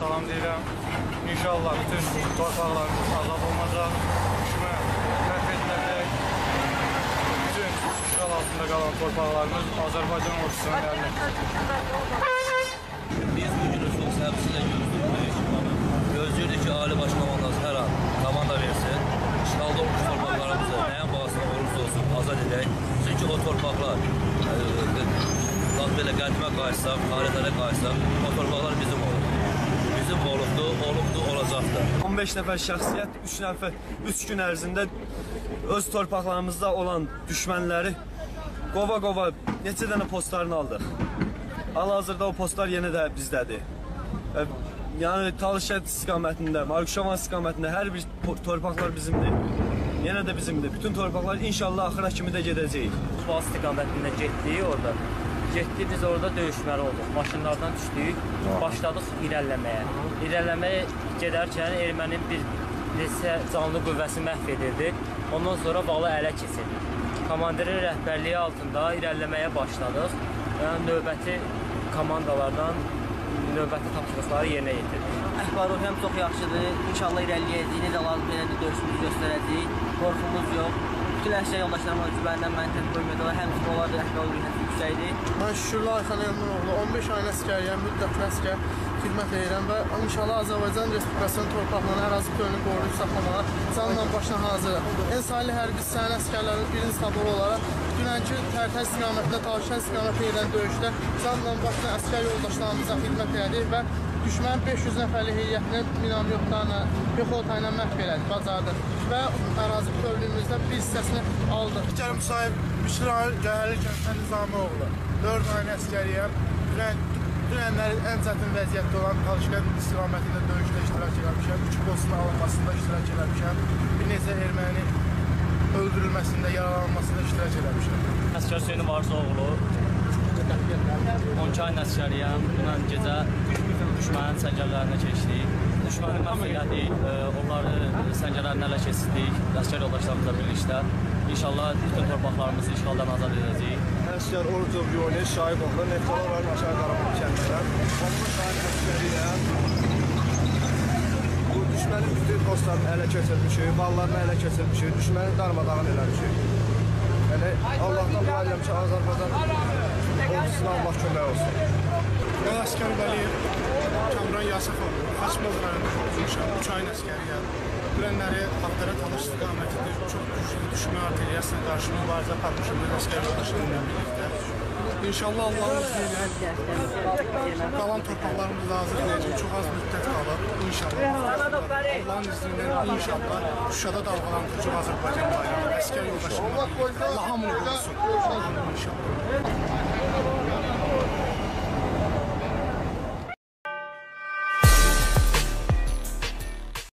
salam deyirəm. İnşallah bütün torpaqlarımız azad olacaq. Düşmə məhv ediləcək. Bütün işğal altında qalan torpaqlarımız Azərbaycan ordusunun əlinə. Biz bu günü çok səbirlə gözlüyoruz. Gözlüyoruz ki Ali Baş Komandanımız her an komanda versin. İşgalda olmuş torpaqlarımızı nəyin bahasına olursa olsun azad edək. Çünki o torpaqlar e, Laf belə qədimə qayıtsaq, xaritāra qayıtsaq, o torpaqlar. Olubdu, olubdu, olacaqdır. 15 nəfər şəxsiyyət, 3 nəfər 3 gün ərzində öz torpaqlarımızda olan düşmənləri qova-qova neçə dənə postlarını aldıq. Hal-hazırda o postlar yenə də bizdədir. Yəni Talışət istiqamətində, Markuşavan istiqamətində hər bir torpaqlar bizimdir. Yenə də bizimdir. Bütün torpaqlar inşallah axıra kimi də gedəcəyik. Bal istiqamətində getdik orada. Getdik biz orada döyüşməli olduq. Maşınlardan düşdük, başladıq irəliləməyə. İrəliləməyə gedərkən ermənin bir neçə canlı qüvvəsi məhv edildi. Ondan sonra balı ələ keçirdik. Komandirin rəhbərliyi altında irəliləməyə başladıq. Yəni növbəti komandalardan növbəti tapşırıqları yerinə yetirdik. Əhval-ruhiyyəm çox yaxşıdır. İnşallah irəliləyəcəyik. Necə lazım də döyüşümüzü göstərəcəyik. Qorxumuz yox. Bütün əsgər yoldaşlarıma güvəndən məni tək qoymuyorlar. Həmçinin onlar da əhval-ruhiyyəsi yüksəkdir. Mən Şükürlər Ayxan Elmanoğlu 15 ayın əskəriyəm, müddətli əskər xidmət edirəm və inşallah Azərbaycan Respublikasının torpaqlarını, ərazi bütövlüyünü qoruyub saxlamağa canla başla hazırım. Ensaylı hərbi səhiyyə əsgərlərinin birinci taburu olaraq dünənki Tərtəz istiqamətində Tavşan istiqamətində gedən döyüşdə canla başla əskər yoldaşlarımıza xidmət elədik və düşmən 500 nəfərlik heyətini minamyotlarla, pexota ilə məhv elədik, bacardıq və ərazi bütövlüyümüzdə bir hissəsini aldıq. Kərim Müsahib Büşra Gələli Kənddə Nizami 4 ayın əskəriyəm. Dünən, dünənlər ən çətin vəziyyətdə olan Talışqən istiqamətində döyüşdə iştirak eləmişəm. 3 postun alınmasında iştirak eləmişəm. Bir neçə erməni öldürülməsində, yaralanmasında iştirak eləmişəm. Əsgər Hüseyn Varsoğlu 12 ayın əsgəriyəm. Dünən gecə düşmənin səngərlərinə keçdik. Düşməni məhv elədik, onları səngərlərinə ələ keçirdik, əsgər yoldaşlarımızla birlikdə. İnşallah bütün torpaqlarımızı işğaldan azad edəcəyik. Əskər Orucov Yoni, Şahid oğlu, Neftalar var, Aşağı Qarabağ kəndində. Onun şahid əsgəriyəm. Bu düşmənin bütün postlarını ələ keçirmişik, mallarını ələ keçirmişik, düşməni darmadağın eləmişik. Yəni Allahdan edirəm ki, Azərbaycan ordusuna Allah kömək olsun. Mən əskər Vəliyev, Kamran Yasıfov, Xaçmaz rayonunda olmuşam. 3 ayın əskəriyəm. Dünənləri Ağdərə Talış istiqamətində çox güclü düşmə artilleriyasına qarşı mübarizə aparmışam əskər yoldaşlarımla birlikdə. İnşallah Allahın izni ilə qalan torpaqlarımızı da hazır edəcək. Çox az müddət qalır. İnşallah. Allahın izni ilə inşallah Şuşada dalğalandıracaq Azərbaycan bayrağı. Əskər yoldaşlarımla birlikdə. Allah hamını qorusun. İnşallah.